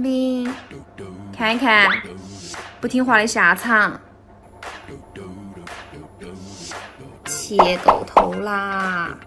兵，看一看不听话的下场，切狗头啦！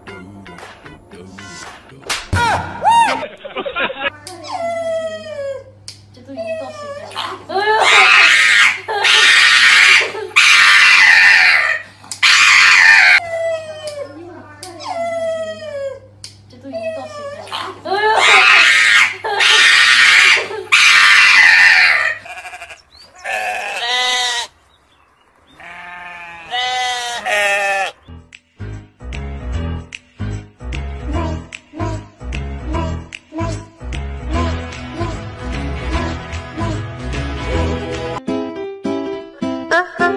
А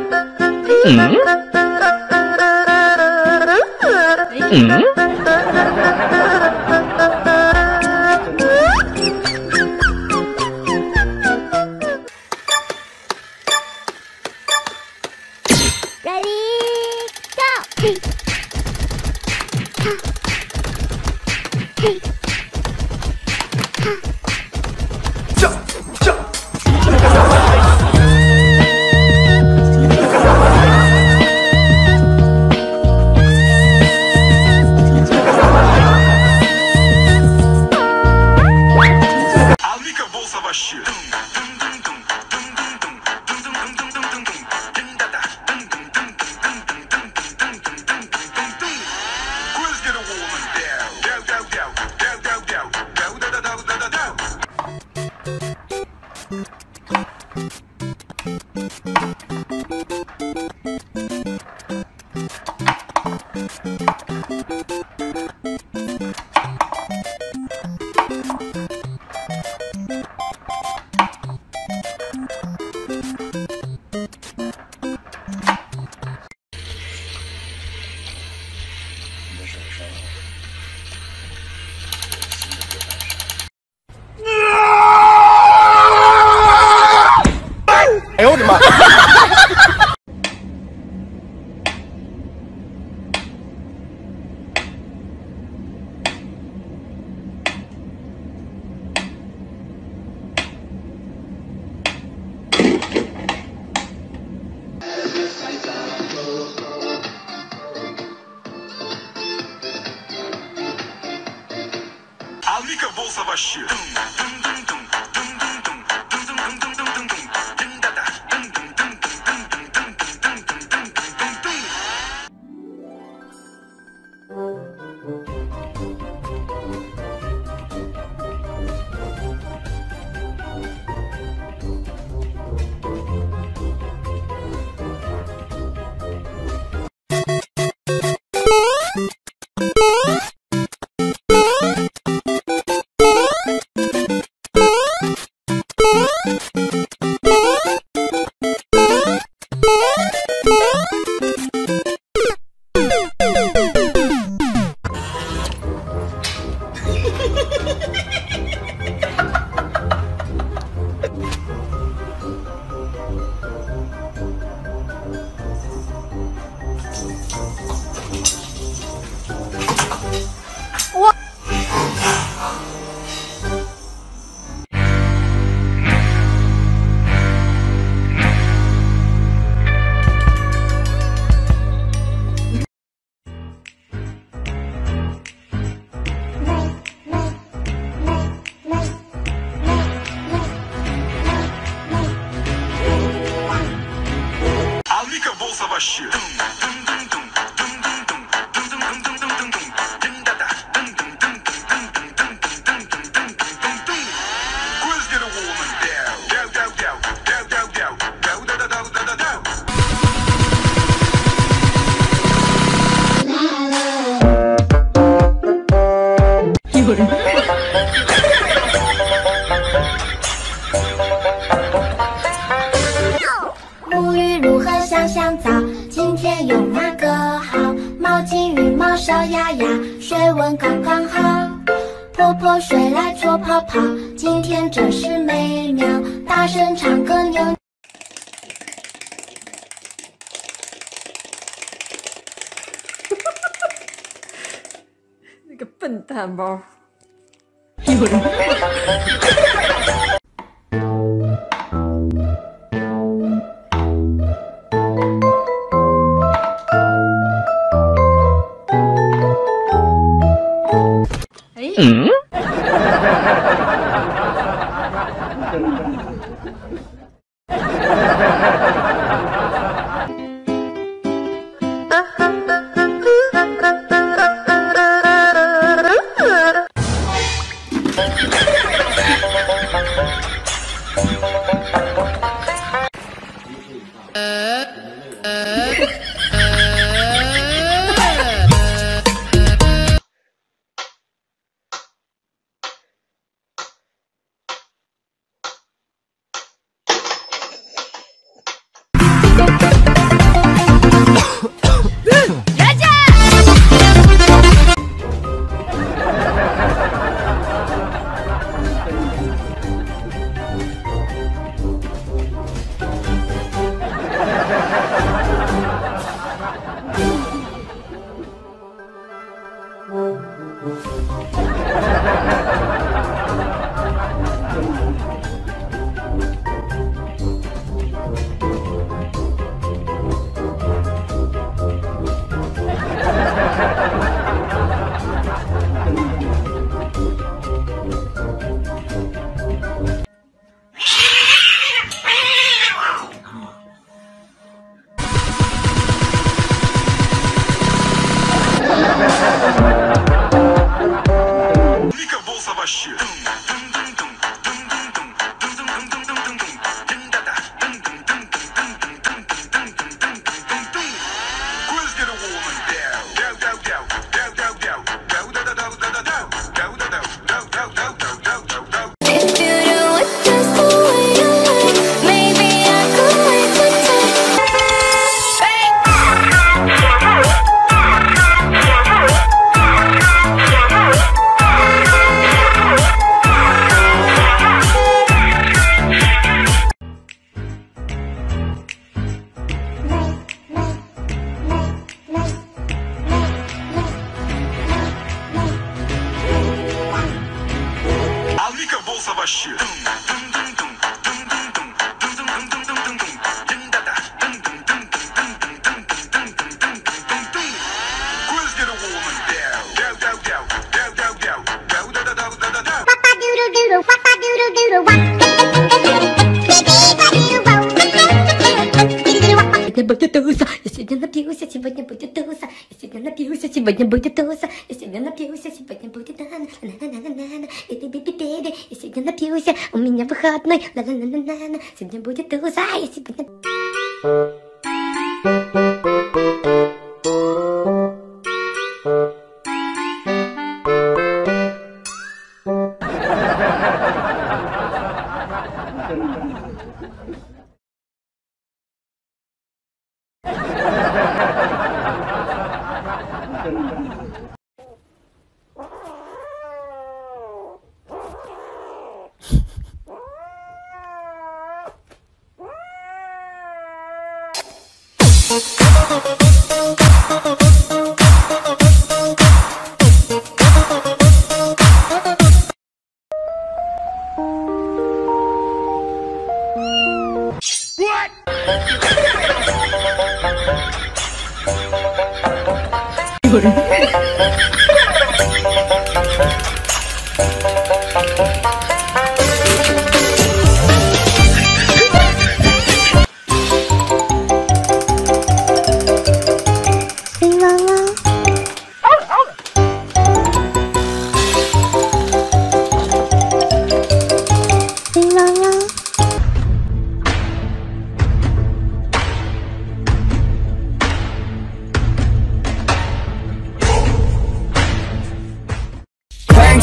Mm-hmm. Aplica a bolsa baixinha. Bye. Down, down. 沐浴露和香香皂？今天用哪个好？毛巾、羽毛、小丫丫，水温刚刚好。泼泼水来搓泡泡，今天真是美妙。大声唱歌扭。那个笨蛋包。嗯？сегодня будет туса, я сегодня напился, сегодня будет туса, я сегодня напился, сегодня будет туса, я сегодня напился, сегодня будет на-на-на-на-на-на, я сегодня напился, у меня выходной, на-на-на-на-на, сегодня будет туса, я сегодня... Thank you.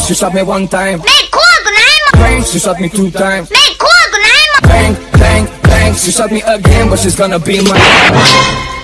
she shot me one time. Mais quoi, Grandma? Bang, she shot me two times. Mais quoi, Grandma? Bang, bang, bang, she shot me again, but she's gonna be mine.